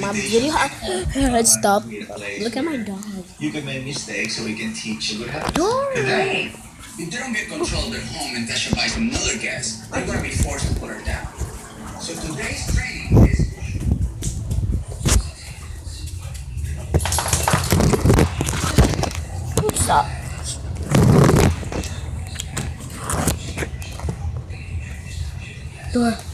my video had stopped. Look at my dog. You can make mistakes so we can teach you how to Dog. If they don't get control of their home and Tasha buys another gas, they're gonna be forced to put her down. So today's training is Stop. Door.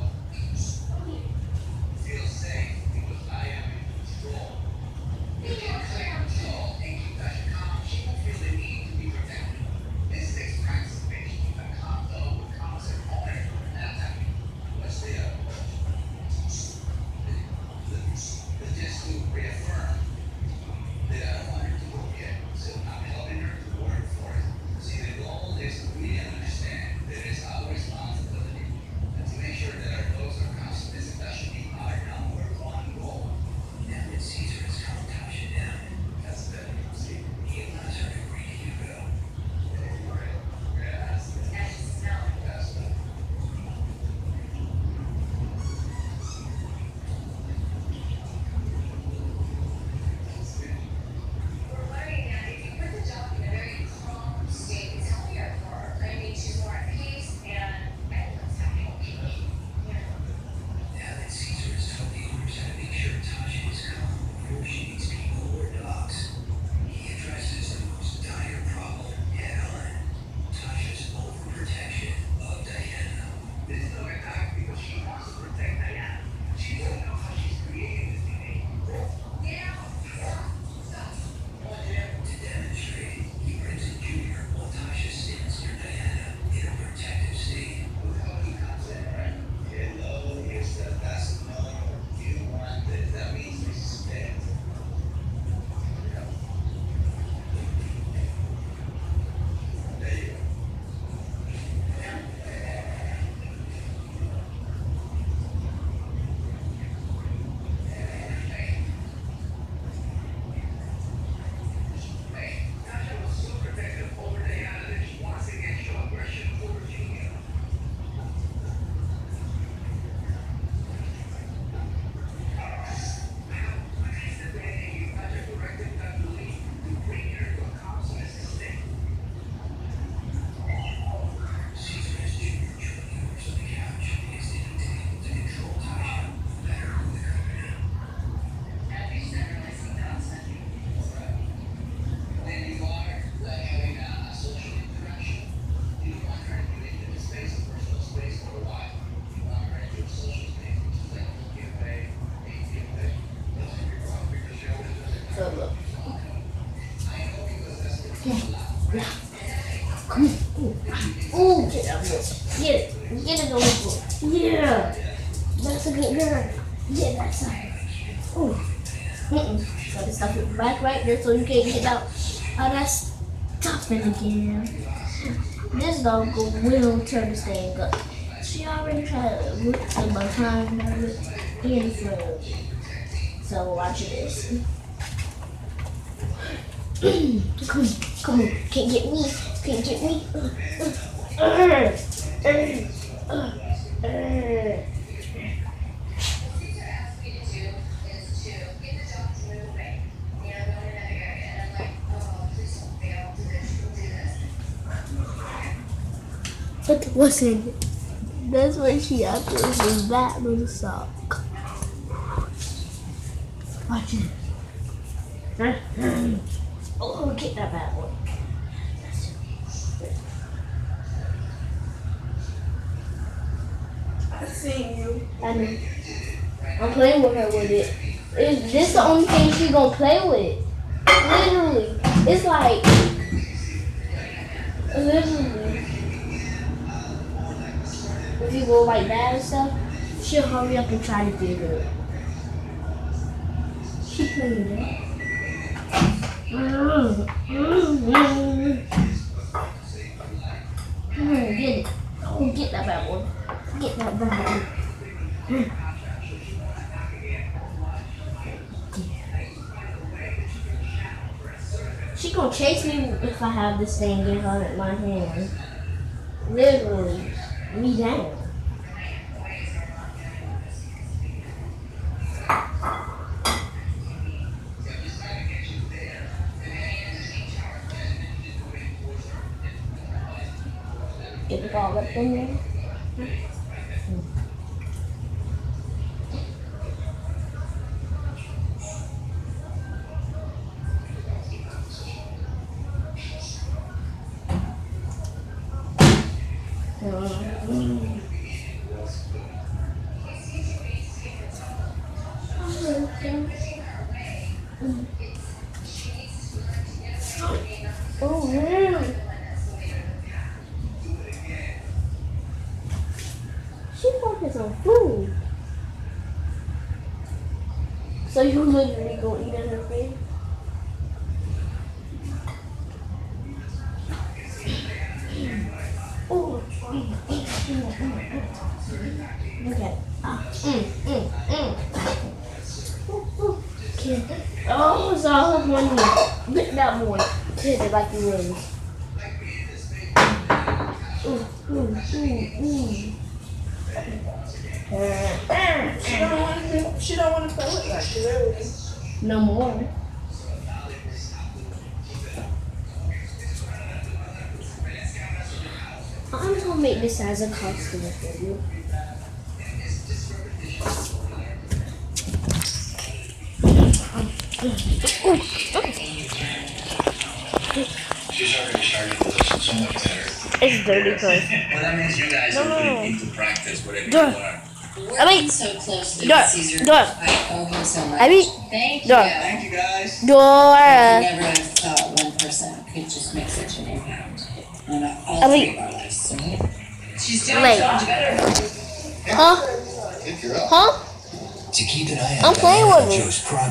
Yeah. Come here. Ooh. Get up here. Get it. Get it over. Yeah. That's a good girl. Yeah, that's her. Ooh. Mm-mm. Gotta stop it back right there so you can't get out. Oh, that's stopping again. This dog will turn this thing up. She already tried to look to behind her in front. So watch this. Come, come on, can't get me, can't get me. But it? That's what she after is that little sock. Watch it. Oh, oh, get that bad boy. I see you. I know. I'm playing with her with it. Is this the only thing she gonna play with? Literally. It's like literally. If you go like that and stuff, she'll hurry up and try to get it. She cleaned it. Get it. Oh, get that bad boy. Get that bad boy. She gonna chase me if I have this thing in her in my hand. Literally, me down. Get the ball up in there. Oh, Focused food. So you literally gonna eat in her face? Oh, mm. Look at it. Ah, mm, mm, mm. Ooh, ooh. Kid. Oh, it's all up on you. Lick that boy. Hit it like you would. Ooh, ooh, ooh, ooh. She don't want to. She don't want to play with that. She's. No more. I'm gonna make this as a costume for you. She's already started to listen so much better. It's dirty cause Well, that means you guys No, are no, putting no. into practice whatever you Duh. learn. I mean- so closely Duh, with Cesar. duh. I owe him so much. I mean, Thank you. duh. Thank you guys. I Dora. never have thought one person could just make such an impact on all I three mean- of our lives. So She's Wait. Huh? If you're up. Huh? To keep an eye on I'm playing with Diana it. Joe's progress.